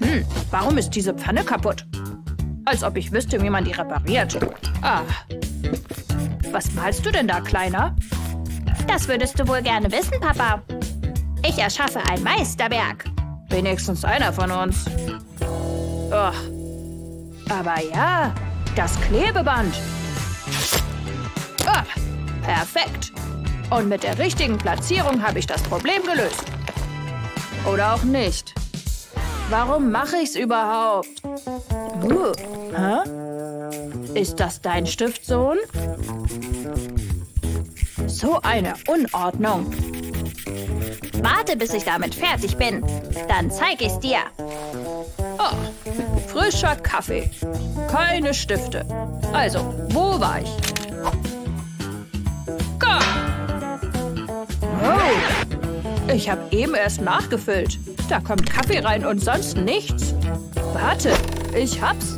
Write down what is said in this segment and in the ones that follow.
Hm, warum ist diese Pfanne kaputt? Als ob ich wüsste, wie man die repariert. Ah. Was malst du denn da, Kleiner? Das würdest du wohl gerne wissen, Papa. Ich erschaffe ein Meisterwerk. Wenigstens einer von uns. Oh. Aber ja, das Klebeband. Ah, perfekt. Und mit der richtigen Platzierung habe ich das Problem gelöst. Oder auch nicht. Warum mache ich es überhaupt? Uh, hä? Ist das dein Stiftsohn? So eine Unordnung. Warte, bis ich damit fertig bin. Dann zeige ich's dir. Oh, frischer Kaffee. Keine Stifte. Also, wo war ich? Go! Oh, ich habe eben erst nachgefüllt. Da kommt Kaffee rein und sonst nichts. Warte, ich hab's.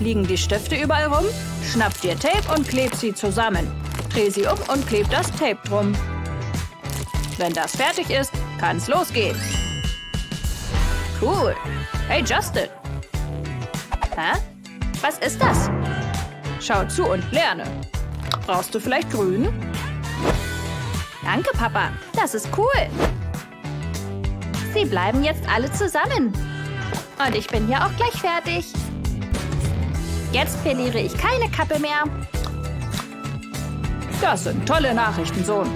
Liegen die Stifte überall rum? Schnapp dir Tape und kleb sie zusammen. Dreh sie um und kleb das Tape drum. Wenn das fertig ist, kann's losgehen. Cool. Hey Justin. Hä? Was ist das? Schau zu und lerne. Brauchst du vielleicht grün? Danke, Papa. Das ist cool. Sie bleiben jetzt alle zusammen. Und ich bin hier auch gleich fertig. Jetzt verliere ich keine Kappe mehr. Das sind tolle Nachrichten, Sohn.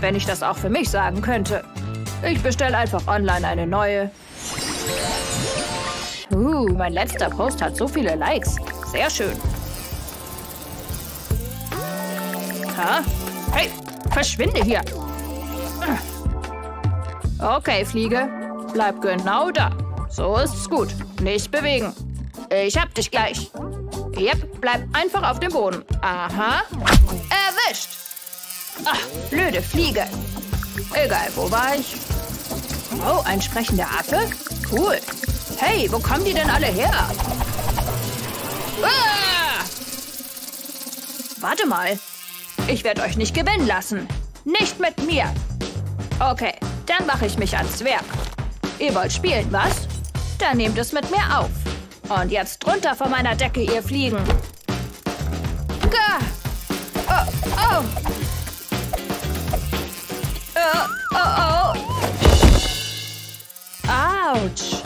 Wenn ich das auch für mich sagen könnte. Ich bestelle einfach online eine neue. Uh, mein letzter Post hat so viele Likes. Sehr schön. Ha? Hey, verschwinde hier. Okay, Fliege. Bleib genau da. So ist's gut. Nicht bewegen. Ich hab dich gleich. Yep, bleib einfach auf dem Boden. Aha. Erwischt. Ach, blöde Fliege. Egal, wo war ich? Oh, ein sprechender Affe? Cool. Hey, wo kommen die denn alle her? Ah! Warte mal. Ich werde euch nicht gewinnen lassen. Nicht mit mir. Okay, dann mache ich mich ans Werk. Ihr wollt spielen, was? Dann nehmt es mit mir auf. Und jetzt drunter von meiner Decke, ihr Fliegen. Gah! Oh, oh! Oh, oh, oh! Autsch!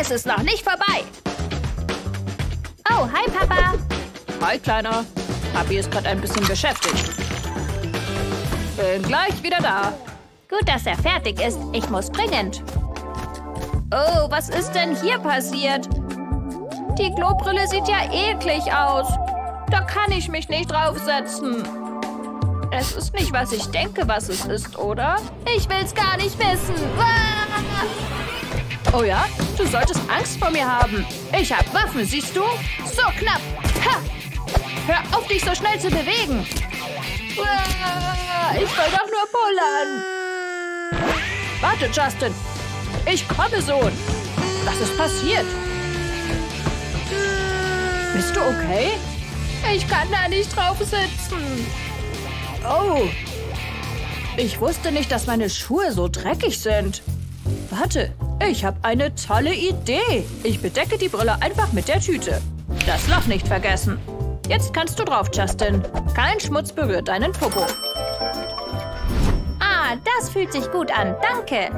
Es ist noch nicht vorbei. Oh, hi, Papa. Hi, Kleiner. Papi ist gerade ein bisschen beschäftigt. Bin gleich wieder da. Gut, dass er fertig ist. Ich muss dringend. Oh, was ist denn hier passiert? Die Klobrille sieht ja eklig aus. Da kann ich mich nicht draufsetzen. Es ist nicht, was ich denke, was es ist, oder? Ich will's gar nicht wissen. Ah! Oh ja? Du solltest Angst vor mir haben. Ich hab Waffen, siehst du? So knapp. Ha! Hör auf, dich so schnell zu bewegen. Ah! Ich will doch nur pullern. Warte, Justin. Ich komme, Sohn. Was ist passiert? Bist du okay? Ich kann da nicht drauf sitzen. Oh. Ich wusste nicht, dass meine Schuhe so dreckig sind. Warte, ich habe eine tolle Idee. Ich bedecke die Brille einfach mit der Tüte. Das Loch nicht vergessen. Jetzt kannst du drauf, Justin. Kein Schmutz berührt deinen Popo. Das fühlt sich gut an. Danke.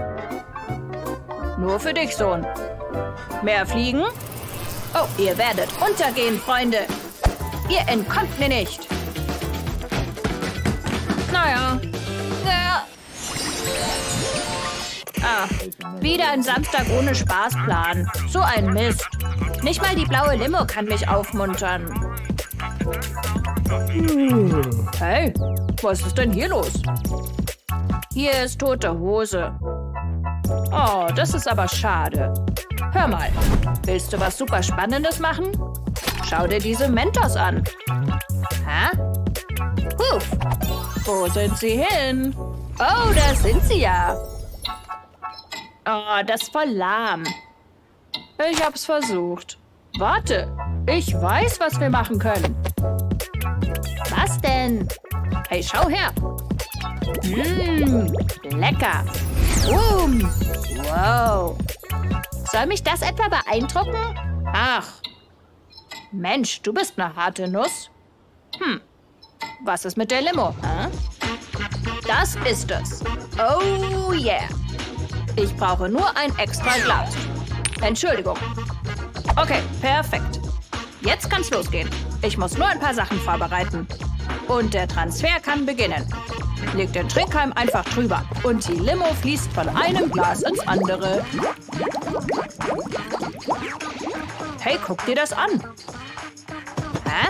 Nur für dich, Sohn. Mehr fliegen? Oh, ihr werdet untergehen, Freunde. Ihr entkommt mir nicht. Naja. Ja. Ah, wieder ein Samstag ohne Spaßplan. So ein Mist. Nicht mal die blaue Limo kann mich aufmuntern. Hey, was ist denn hier los? Hier ist tote Hose. Oh, das ist aber schade. Hör mal, willst du was super Spannendes machen? Schau dir diese Mentos an. Hä? Huf, wo sind sie hin? Oh, da sind sie ja. Oh, das ist voll lahm. Ich hab's versucht. Warte, ich weiß, was wir machen können. Was denn? Hey, schau her. Mmh, lecker. Boom. Wow. Soll mich das etwa beeindrucken? Ach. Mensch, du bist eine harte Nuss. Hm. Was ist mit der Limo? Hä? Das ist es. Oh yeah. Ich brauche nur ein extra Glas. Entschuldigung. Okay, perfekt. Jetzt kann's losgehen. Ich muss nur ein paar Sachen vorbereiten. Und der Transfer kann beginnen. Leg den Trinkheim einfach drüber. Und die Limo fließt von einem Glas ins andere. Hey, guck dir das an. Hä?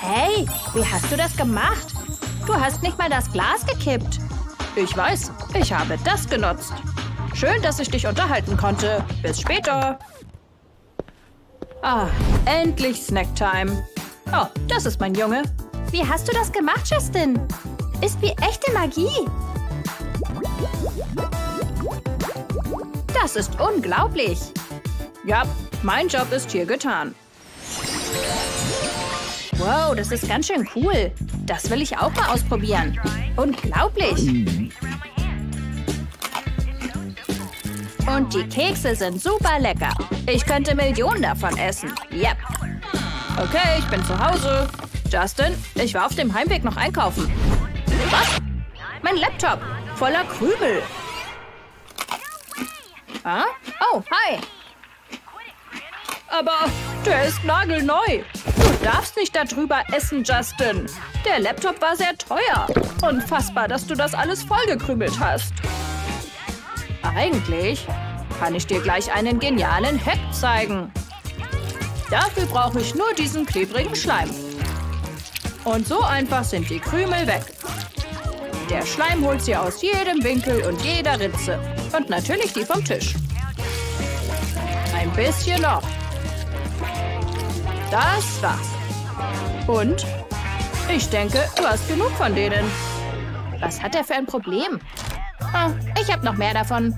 Hey, wie hast du das gemacht? Du hast nicht mal das Glas gekippt. Ich weiß, ich habe das genutzt. Schön, dass ich dich unterhalten konnte. Bis später. Ah, endlich Snacktime. Oh, das ist mein Junge. Wie hast du das gemacht, Justin? Ist wie echte Magie. Das ist unglaublich. Ja, mein Job ist hier getan. Wow, das ist ganz schön cool. Das will ich auch mal ausprobieren. Unglaublich. Und die Kekse sind super lecker. Ich könnte Millionen davon essen. Yep. Okay, ich bin zu Hause. Justin, ich war auf dem Heimweg noch einkaufen. Was? Mein Laptop. Voller Krümel. Ah? Oh, hi. Aber der ist nagelneu. Du darfst nicht darüber essen, Justin. Der Laptop war sehr teuer. Unfassbar, dass du das alles vollgekrümelt hast. Eigentlich kann ich dir gleich einen genialen Hack zeigen. Dafür brauche ich nur diesen klebrigen Schleim. Und so einfach sind die Krümel weg. Der Schleim holt sie aus jedem Winkel und jeder Ritze. Und natürlich die vom Tisch. Ein bisschen noch. Das war's. Und? Ich denke, du hast genug von denen. Was hat er für ein Problem? Oh, ich habe noch mehr davon.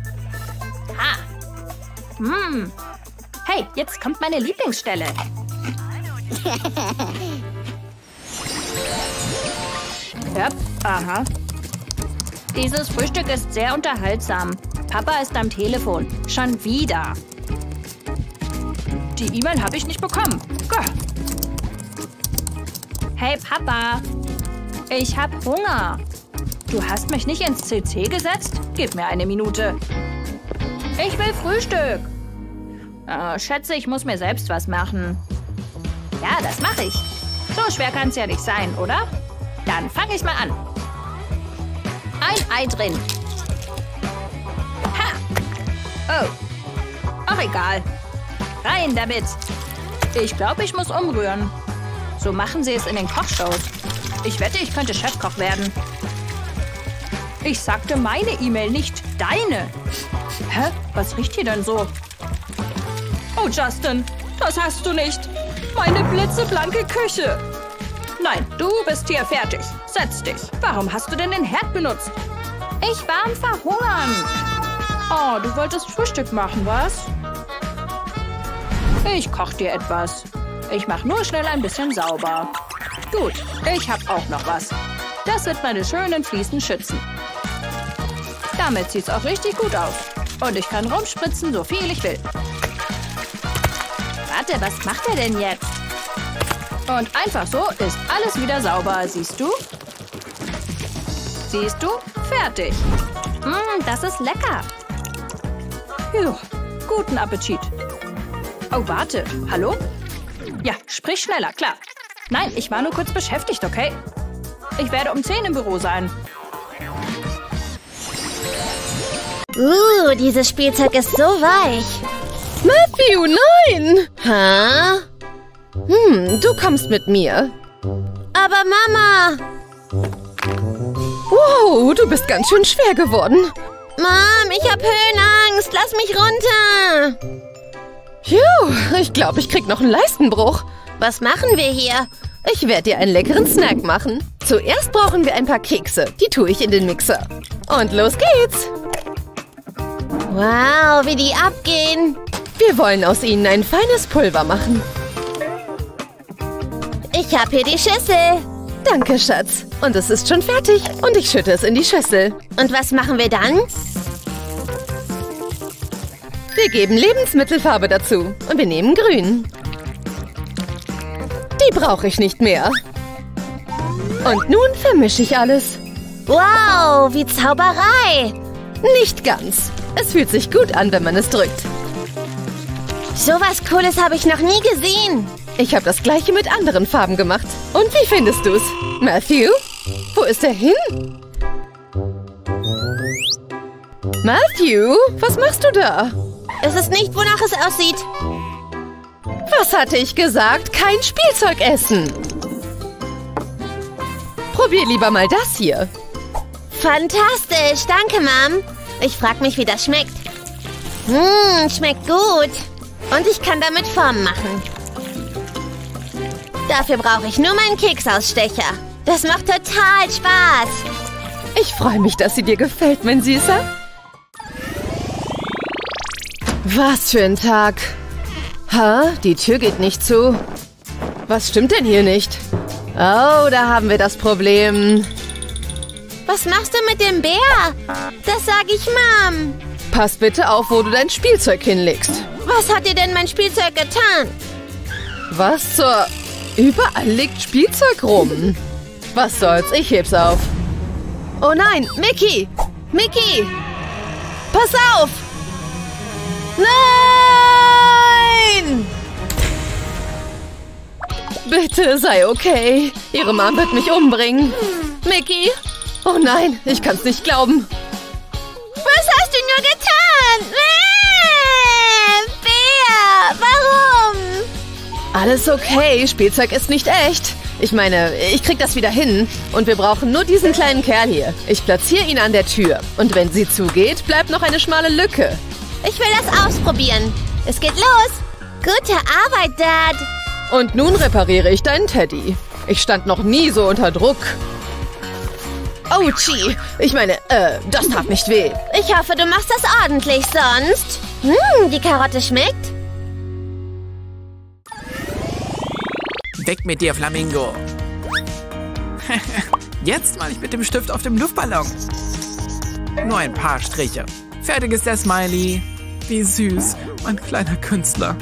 Ha! Hm. Hey, jetzt kommt meine Lieblingsstelle. ja, aha. Dieses Frühstück ist sehr unterhaltsam. Papa ist am Telefon. Schon wieder. Die E-Mail habe ich nicht bekommen. Gah. Hey, Papa. Ich habe Hunger. Du hast mich nicht ins CC gesetzt? Gib mir eine Minute. Ich will Frühstück. Oh, Schätze, ich muss mir selbst was machen. Ja, das mache ich. So schwer kann es ja nicht sein, oder? Dann fange ich mal an. Ein Ei drin. Ha! Oh. Ach, egal. Rein damit. Ich glaube, ich muss umrühren. So machen sie es in den Kochshows. Ich wette, ich könnte Chefkoch werden. Ich sagte meine E-Mail, nicht deine. Hä? Was riecht hier denn so? Oh, Justin, das hast du nicht. Meine blitzeblanke Küche. Nein, du bist hier fertig. Setz dich. Warum hast du denn den Herd benutzt? Ich war am Verhungern. Oh, du wolltest Frühstück machen, was? Ich koch dir etwas. Ich mach nur schnell ein bisschen sauber. Gut, ich hab auch noch was. Das wird meine schönen Fliesen schützen. Damit sieht's auch richtig gut aus. Und ich kann rumspritzen, so viel ich will. Warte, was macht er denn jetzt? Und einfach so ist alles wieder sauber, siehst du? Siehst du? Fertig. Mmm, das ist lecker. Juh, guten Appetit. Oh, warte. Hallo? Ja, sprich schneller, klar. Nein, ich war nur kurz beschäftigt, okay? Ich werde um 10 im Büro sein. Uh, dieses Spielzeug ist so weich. Matthew, nein! Hä? Hm, du kommst mit mir. Aber Mama! Wow, du bist ganz schön schwer geworden. Mom, ich hab Höhenangst. Lass mich runter. Juh, ich glaube, ich krieg noch einen Leistenbruch. Was machen wir hier? Ich werde dir einen leckeren Snack machen. Zuerst brauchen wir ein paar Kekse. Die tue ich in den Mixer. Und los geht's. Wow, wie die abgehen. Wir wollen aus ihnen ein feines Pulver machen. Ich habe hier die Schüssel. Danke, Schatz. Und es ist schon fertig. Und ich schütte es in die Schüssel. Und was machen wir dann? Wir geben Lebensmittelfarbe dazu und wir nehmen grün. Die brauche ich nicht mehr. Und nun vermische ich alles. Wow, wie Zauberei. Nicht ganz. Es fühlt sich gut an, wenn man es drückt. So was Cooles habe ich noch nie gesehen. Ich habe das gleiche mit anderen Farben gemacht. Und wie findest du's? Matthew? Wo ist er hin? Matthew, was machst du da? Es ist nicht, wonach es aussieht. Was hatte ich gesagt? Kein Spielzeug essen. Probier lieber mal das hier. Fantastisch, danke, Mom. Ich frage mich, wie das schmeckt. Mmm, schmeckt gut. Und ich kann damit Formen machen. Dafür brauche ich nur meinen Keksausstecher. Das macht total Spaß. Ich freue mich, dass sie dir gefällt, mein Süßer. Was für ein Tag. Ha, die Tür geht nicht zu. Was stimmt denn hier nicht? Oh, da haben wir das Problem. Was machst du mit dem Bär? Das sage ich Mom. Pass bitte auf, wo du dein Spielzeug hinlegst. Was hat dir denn mein Spielzeug getan? Was zur... Überall liegt Spielzeug rum. Was soll's, ich heb's auf. Oh nein, Mickey! Mickey! Pass auf! Nein! Bitte sei okay. Ihre Mom wird mich umbringen. Mickey? Oh nein, ich kann's nicht glauben. Was hast Alles okay, Spielzeug ist nicht echt. Ich meine, ich krieg das wieder hin. Und wir brauchen nur diesen kleinen Kerl hier. Ich platziere ihn an der Tür. Und wenn sie zugeht, bleibt noch eine schmale Lücke. Ich will das ausprobieren. Es geht los. Gute Arbeit, Dad. Und nun repariere ich deinen Teddy. Ich stand noch nie so unter Druck. Ouchie! Ich meine, äh, das tat nicht weh. Ich hoffe, du machst das ordentlich, sonst... Hm, die Karotte schmeckt. Weg mit dir, Flamingo. Jetzt mal ich mit dem Stift auf dem Luftballon. Nur ein paar Striche. Fertig ist der Smiley. Wie süß, mein kleiner Künstler.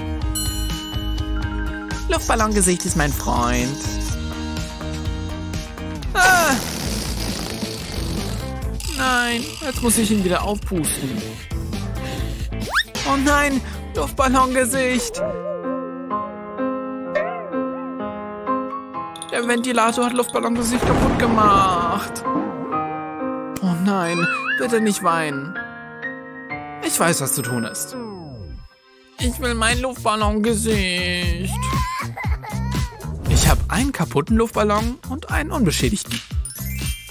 Luftballongesicht ist mein Freund. Ah. Nein, jetzt muss ich ihn wieder aufpusten. Oh nein, Luftballongesicht. Ventilator hat Luftballongesicht kaputt gemacht. Oh nein, bitte nicht weinen. Ich weiß, was zu tun ist. Ich will mein Luftballongesicht. Ich habe einen kaputten Luftballon und einen unbeschädigten.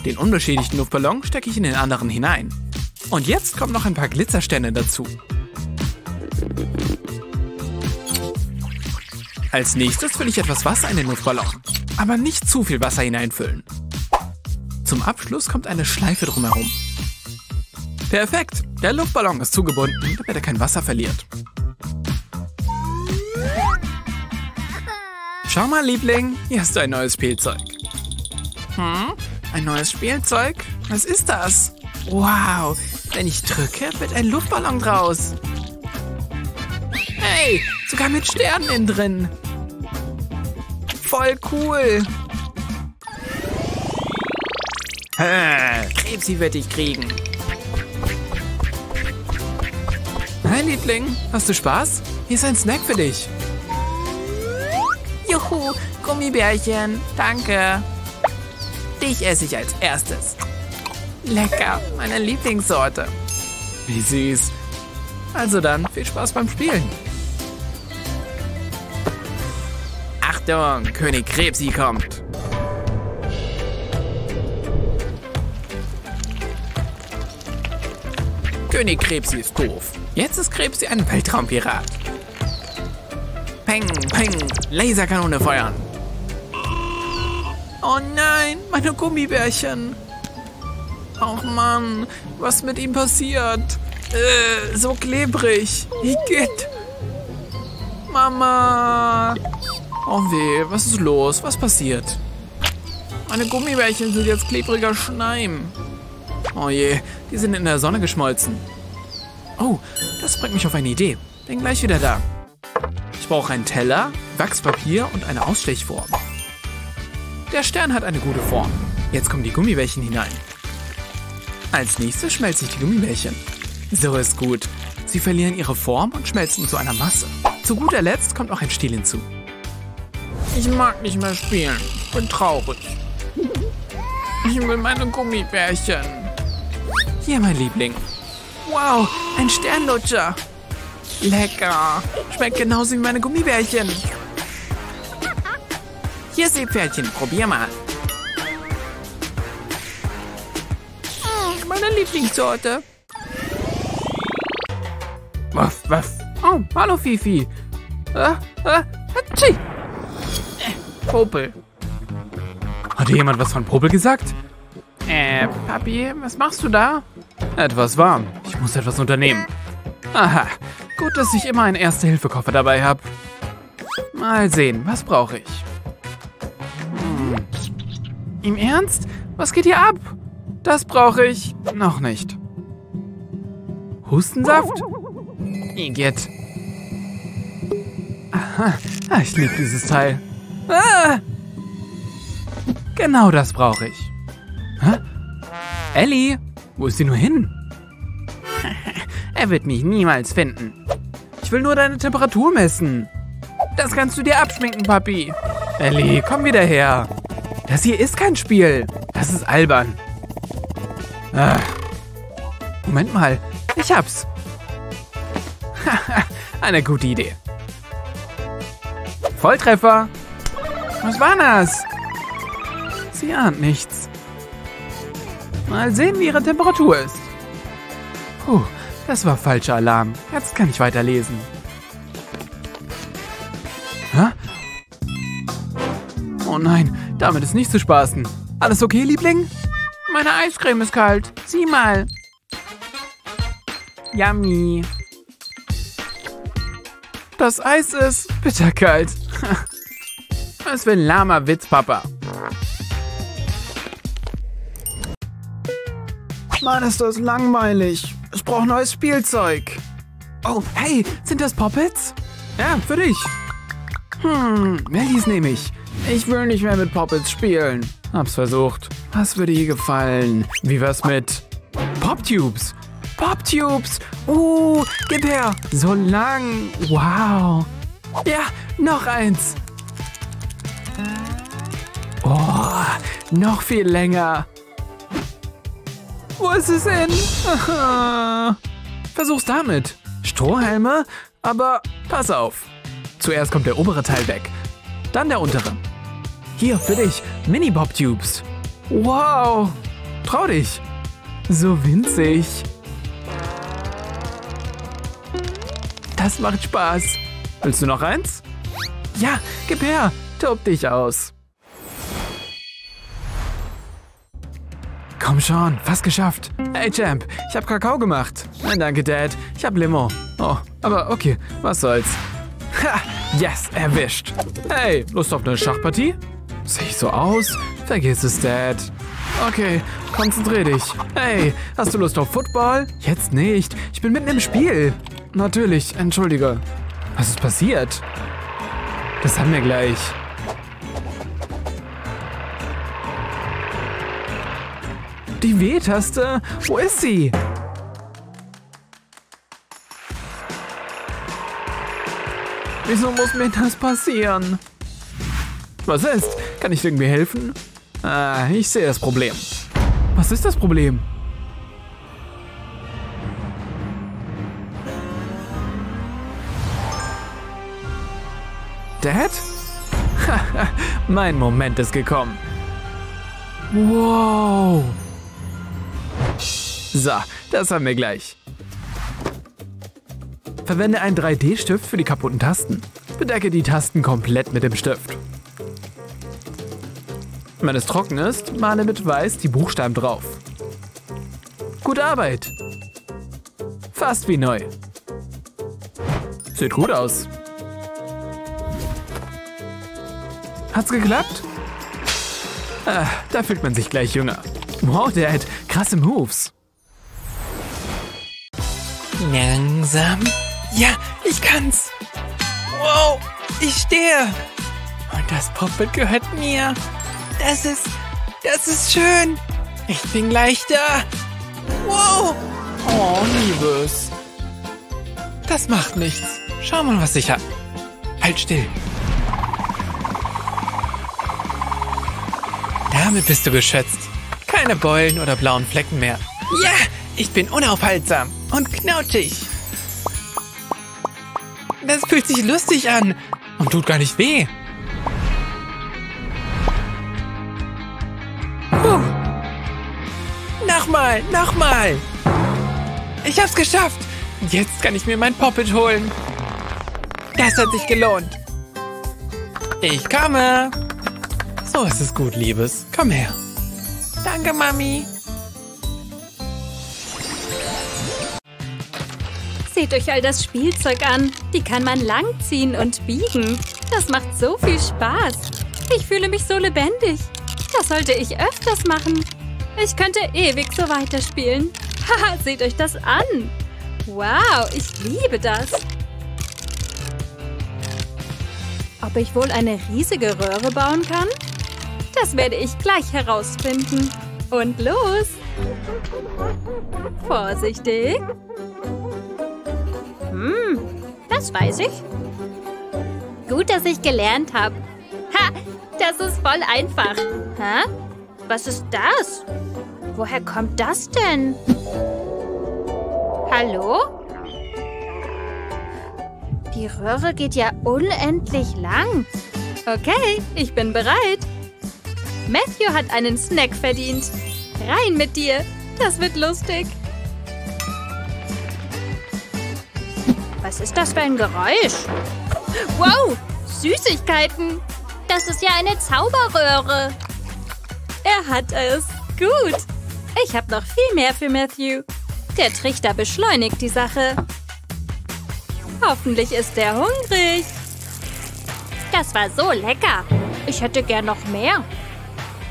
Den unbeschädigten Luftballon stecke ich in den anderen hinein. Und jetzt kommen noch ein paar Glitzersterne dazu. Als nächstes fülle ich etwas Wasser in den Luftballon. Aber nicht zu viel Wasser hineinfüllen. Zum Abschluss kommt eine Schleife drumherum. Perfekt, der Luftballon ist zugebunden, damit er kein Wasser verliert. Schau mal, Liebling, hier hast du ein neues Spielzeug. Hm? Ein neues Spielzeug? Was ist das? Wow, wenn ich drücke, wird ein Luftballon draus. Hey, sogar mit Sternen innen drin. Voll cool. Hä, Krebsi wird dich kriegen. Hi, Liebling. Hast du Spaß? Hier ist ein Snack für dich. Juhu, Gummibärchen. Danke. Dich esse ich als erstes. Lecker, meine Lieblingssorte. Wie süß. Also dann, viel Spaß beim Spielen. Achtung, König Krebsi kommt. König Krebsi ist doof. Jetzt ist Krebsi ein Weltraumpirat. Peng, peng, Laserkanone feuern. Oh nein, meine Gummibärchen. Och Mann, was mit ihm passiert? Äh, so klebrig. Igitt. Mama. Oh weh, was ist los? Was passiert? Meine Gummibärchen sind jetzt klebriger Schneim. Oh je, die sind in der Sonne geschmolzen. Oh, das bringt mich auf eine Idee. Bin gleich wieder da. Ich brauche einen Teller, Wachspapier und eine Ausstechform. Der Stern hat eine gute Form. Jetzt kommen die Gummibärchen hinein. Als nächstes schmelze ich die Gummibärchen. So ist gut. Sie verlieren ihre Form und schmelzen zu einer Masse. Zu guter Letzt kommt noch ein Stiel hinzu. Ich mag nicht mehr spielen. Bin traurig. Ich will meine Gummibärchen. Hier, mein Liebling. Wow, ein Sternlutscher. Lecker. Schmeckt genauso wie meine Gummibärchen. Hier, Seepferdchen. Probier mal. Meine Lieblingssorte. Waff, waff. Oh, hallo Fifi. Äh, äh, hatschi. Popel. Hatte jemand was von Popel gesagt? Äh, Papi, was machst du da? Etwas warm. Ich muss etwas unternehmen. Aha, gut, dass ich immer einen Erste-Hilfe-Koffer dabei habe. Mal sehen, was brauche ich? Hm. Im Ernst? Was geht hier ab? Das brauche ich noch nicht. Hustensaft? Igitt. Aha, ah, ich liebe dieses Teil. Ah! Genau das brauche ich. Hä? Ellie, wo ist sie nur hin? er wird mich niemals finden. Ich will nur deine Temperatur messen. Das kannst du dir abschminken, Papi. Ellie, komm wieder her. Das hier ist kein Spiel. Das ist albern. Ah. Moment mal, ich hab's. Eine gute Idee. Volltreffer. Was war das? Sie ahnt nichts. Mal sehen, wie ihre Temperatur ist. Puh, das war falscher Alarm. Jetzt kann ich weiterlesen. Hä? Oh nein, damit ist nicht zu spaßen. Alles okay, Liebling? Meine Eiscreme ist kalt. Sieh mal. Yummy. Das Eis ist bitterkalt. Was für ein lahmer Witz, Papa. Mann, ist das langweilig. Ich brauche neues Spielzeug. Oh, hey, sind das Poppets? Ja, für dich. Hm, Mellies nehme ich. Ich will nicht mehr mit Poppets spielen. Hab's versucht. Was würde dir gefallen? Wie wär's mit Poptubes? Poptubes! Uh, gib her! So lang! Wow! Ja, noch eins! Oh, noch viel länger! Wo ist es hin? Versuch's damit. Strohhalme? Aber pass auf. Zuerst kommt der obere Teil weg. Dann der untere. Hier, für dich. Mini-Bob-Tubes. Wow. Trau dich. So winzig. Das macht Spaß. Willst du noch eins? Ja, gib her. Tob dich aus. Komm schon, fast geschafft. Hey Champ, ich hab Kakao gemacht. Nein, danke Dad, ich hab Limo. Oh, aber okay, was soll's. Ha, yes, erwischt. Hey, Lust auf eine Schachpartie? Sehe ich so aus? Vergiss es, Dad. Okay, konzentrier dich. Hey, hast du Lust auf Football? Jetzt nicht. Ich bin mitten im Spiel. Natürlich, entschuldige. Was ist passiert? Das haben wir gleich. Die W-Taste? Wo ist sie? Wieso muss mir das passieren? Was ist? Kann ich irgendwie helfen? Ah, ich sehe das Problem. Was ist das Problem? Dad? mein Moment ist gekommen. Wow. So, das haben wir gleich. Verwende einen 3D-Stift für die kaputten Tasten. Bedecke die Tasten komplett mit dem Stift. Wenn es trocken ist, male mit Weiß die Buchstaben drauf. Gute Arbeit! Fast wie neu. Sieht gut aus. Hat's geklappt? Ah, da fühlt man sich gleich jünger. Wow, Dad, krasse Moves. Langsam. Ja, ich kann's. Wow, ich stehe. Und das Puppet gehört mir. Das ist, das ist schön. Ich bin gleich da. Wow. Oh, Liebes. Das macht nichts. Schau mal, was ich hab. Halt still. Damit bist du geschützt. Keine Beulen oder blauen Flecken mehr. Ja, ich bin unaufhaltsam und knautschig. Das fühlt sich lustig an und tut gar nicht weh. Puh. Nochmal, nochmal. Ich hab's geschafft. Jetzt kann ich mir mein Poppet holen. Das hat sich gelohnt. Ich komme. So ist es gut, Liebes. Komm her. Danke, Mami. Seht euch all das Spielzeug an. Die kann man langziehen und biegen. Das macht so viel Spaß. Ich fühle mich so lebendig. Das sollte ich öfters machen. Ich könnte ewig so weiterspielen. Haha, seht euch das an. Wow, ich liebe das. Ob ich wohl eine riesige Röhre bauen kann? Das werde ich gleich herausfinden. Und los! Vorsichtig. Hm, das weiß ich. Gut, dass ich gelernt habe. Ha, das ist voll einfach. Hä? Was ist das? Woher kommt das denn? Hallo? Die Röhre geht ja unendlich lang. Okay, ich bin bereit. Matthew hat einen Snack verdient. Rein mit dir. Das wird lustig. Was ist das für ein Geräusch? Wow, Süßigkeiten. Das ist ja eine Zauberröhre. Er hat es. Gut. Ich habe noch viel mehr für Matthew. Der Trichter beschleunigt die Sache. Hoffentlich ist er hungrig. Das war so lecker. Ich hätte gern noch mehr.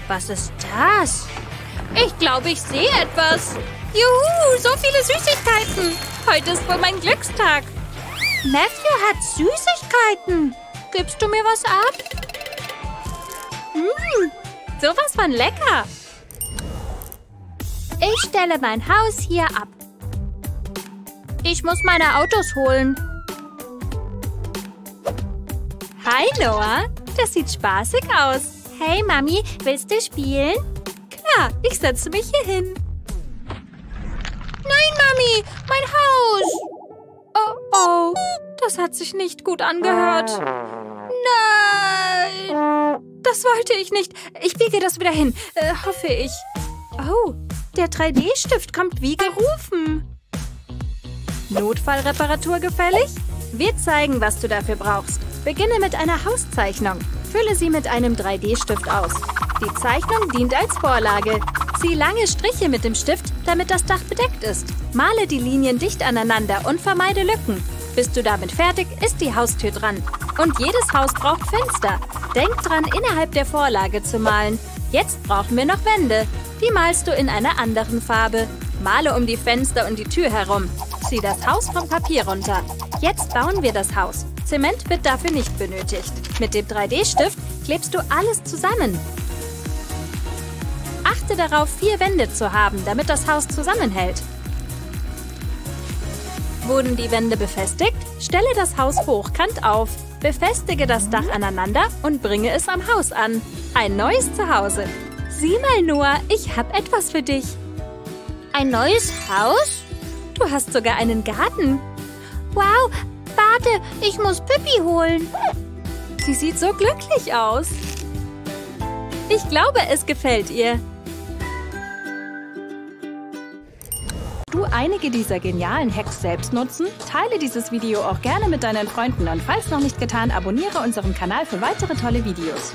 Was ist das? Ich glaube, ich sehe etwas. Juhu, so viele Süßigkeiten. Heute ist wohl mein Glückstag. Matthew hat Süßigkeiten. Gibst du mir was ab? Mmh, sowas von lecker. Ich stelle mein Haus hier ab. Ich muss meine Autos holen. Hi, Noah. Das sieht spaßig aus. Hey, Mami, willst du spielen? Klar, ich setze mich hier hin. Nein, Mami, mein Haus. Oh, oh, das hat sich nicht gut angehört. Nein, das wollte ich nicht. Ich biege das wieder hin, äh, hoffe ich. Oh, der 3D-Stift kommt wie gerufen. Notfallreparatur gefällig? Wir zeigen, was du dafür brauchst. Beginne mit einer Hauszeichnung. Fülle sie mit einem 3D-Stift aus. Die Zeichnung dient als Vorlage. Zieh lange Striche mit dem Stift, damit das Dach bedeckt ist. Male die Linien dicht aneinander und vermeide Lücken. Bist du damit fertig, ist die Haustür dran. Und jedes Haus braucht Fenster. Denk dran, innerhalb der Vorlage zu malen. Jetzt brauchen wir noch Wände. Die malst du in einer anderen Farbe. Male um die Fenster und die Tür herum. Zieh das Haus vom Papier runter. Jetzt bauen wir das Haus. Zement wird dafür nicht benötigt. Mit dem 3D-Stift klebst du alles zusammen. Achte darauf, vier Wände zu haben, damit das Haus zusammenhält. Wurden die Wände befestigt? Stelle das Haus hochkant auf. Befestige das Dach aneinander und bringe es am Haus an. Ein neues Zuhause. Sieh mal, Noah, ich habe etwas für dich. Ein neues Haus? Du hast sogar einen Garten. Wow, warte, ich muss Pippi holen. Sie sieht so glücklich aus. Ich glaube, es gefällt ihr. Einige dieser genialen Hacks selbst nutzen? Teile dieses Video auch gerne mit deinen Freunden und falls noch nicht getan, abonniere unseren Kanal für weitere tolle Videos.